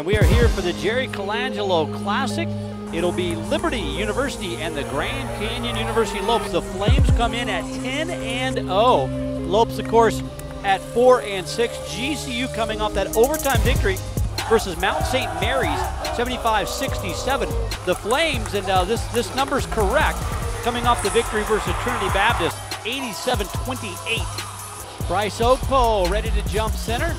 And we are here for the Jerry Colangelo Classic. It'll be Liberty University and the Grand Canyon University Lopes. The Flames come in at 10 and 0. Lopes, of course, at 4 and 6. GCU coming off that overtime victory versus Mount St. Mary's 75-67. The Flames, and uh, this this number's correct, coming off the victory versus Trinity Baptist 87-28. Bryce Oakpo ready to jump center,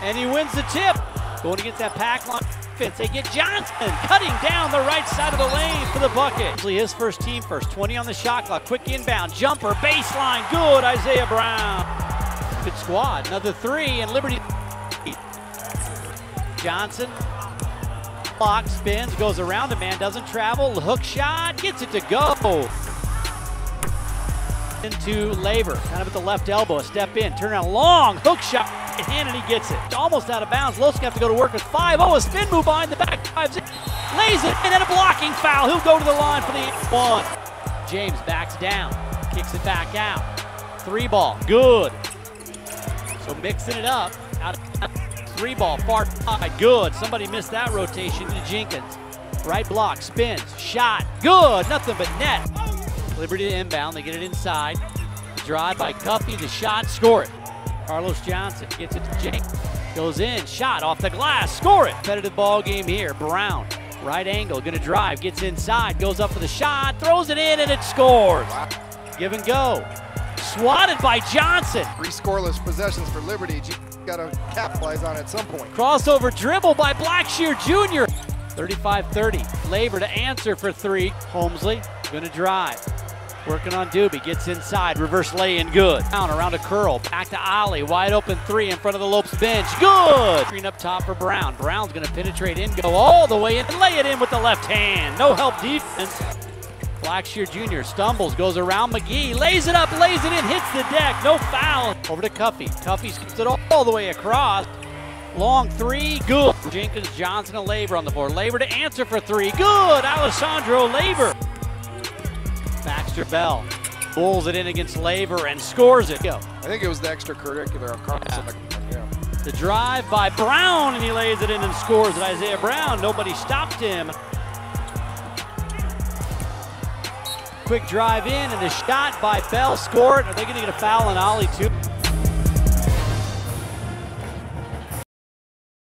and he wins the tip. Going against that pack line fits. They get Johnson cutting down the right side of the lane for the bucket. His first team first. 20 on the shot clock. Quick inbound. Jumper. Baseline. Good. Isaiah Brown. Good squad. Another three. And Liberty. Johnson. Block. Spins. Goes around a man. Doesn't travel. Hook shot. Gets it to go. Into Lever. Kind of at the left elbow. Step in. Turn around. Long. Hook shot he gets it. Almost out of bounds. Losk have to go to work with 5 0. a spin move behind the back. Drives it. Lays it. And then a blocking foul. He'll go to the line for the one. James backs down. Kicks it back out. Three ball. Good. So mixing it up. Out of three ball. Far side. Good. Somebody missed that rotation to Jenkins. Right block. Spins. Shot. Good. Nothing but net. Liberty to inbound. They get it inside. Drive by Cuffee. The shot. Score it. Carlos Johnson gets it to Jake. Goes in, shot off the glass, score it. Competitive ball game here. Brown, right angle, gonna drive, gets inside, goes up for the shot, throws it in, and it scores. Give and go. Swatted by Johnson. Three scoreless possessions for Liberty. Got to capitalize on it at some point. Crossover dribble by Blacksher Jr. 35-30. Lever to answer for three. Homesley gonna drive. Working on Doobie, gets inside, reverse lay in, good. Down around a curl, back to Ollie, wide open three in front of the Lopes bench, good! Screen up top for Brown. Brown's gonna penetrate in, go all the way in, and lay it in with the left hand. No help defense. Blacksher Jr. stumbles, goes around McGhee, lays it up, lays it in, hits the deck, no foul. Over to Cuffee. Cuffee skips it all, all the way across. Long three, good. Jenkins, Johnson, and Lever on the board. Lever to answer for three, good. Alessandro Lever. Baxter Bell pulls it in against Lever and scores it. Go. I think it was the extracurricular on Carlson. Yeah. Yeah. The drive by Brown, and he lays it in and scores it. Isaiah Brown, nobody stopped him. Quick drive in, and the shot by Bell scored. Are they going to get a foul on Ollie, too?